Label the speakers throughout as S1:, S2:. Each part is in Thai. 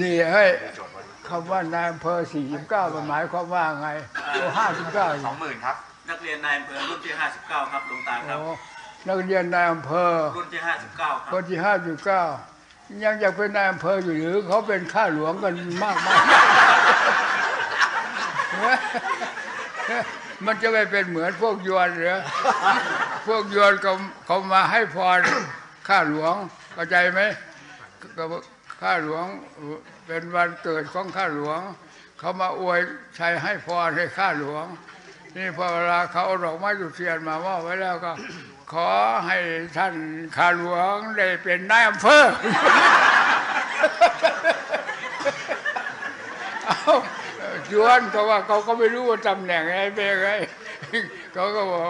S1: นี่เฮ้ยคำว่านายอำเภอ49มันหมายความว่าไงโอ้ห้าสิบเก้า
S2: สองหมื่นครับ
S3: นักเรียนนายอำเภอรุ่นที่ 59 ครับหลวงตาครับ
S1: โอ้นักเรียนนายอำเภอ
S3: รุ่นที่ 59ค
S1: ครับนที่ห้าสิบเก้ายังอยากเป็นนายอำเภออยู่หรือเขาเป็นข้าหลวงกันมากมากมันจะไม่เป็นเหมือนพวกยวนเหรอพวกยวนเขาเขามาให้พรข้าหลวงเข้าใจไหมก็ ข้าหลวงเป็นวันเกิดของข้าหลวง เขามาอวยชัยให้พรให้ข้าหลวง นี่พอเวลาเขาเอาดอกไม้จุดเทียนมามอบไว้แล้วก็ ขอให้ท่านข้าหลวงได้เป็นนายอำเภอเอาชวนเขาว่าเขาก็ไม่รู้ว่าตำแหน่งไงเป็นไงเขาก็บอก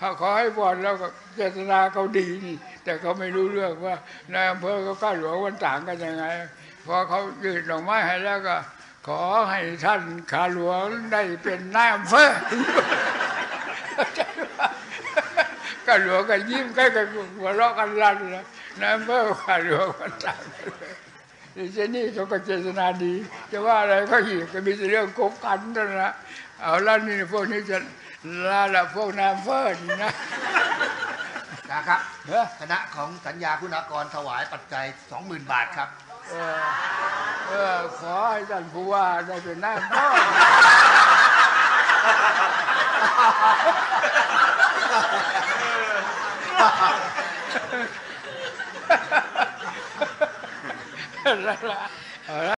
S1: ขาขอให้บอลแล้วก็เจตนาเขาดีนี่ แต่เขาไม่รู้เรื่องว่านายอำเภอกับข้าหลวงมันต่างกันยังไงพอเขายืนดอกไม้ให้แล้วก็ ขอให้ท่านข้าหลวงได้เป็นนายอำเภอข้าหลวงก็ยิ้มใกล้กันหัวเราะกันลั่นนะนายอำเภอข้าหลวงมันต่างกันดิฉันนี่เขาก็เจตนาดี จะว่าอะไรก็อีกก็มีแต่เรื่องโกงกันเท่านั้นะเอาล้วนี่พวกนี้จะลาละพวกนามเฟิร์นนะ
S2: นะครับ
S1: เฮ้อ
S2: คณะของสัญญาคุณากรถวายปัจจัย 20,000 บาทครับ
S1: เออเออขอให้ท่านผู้ว่าได้เป็นนายอำเภอแล้วล่ะเอาละ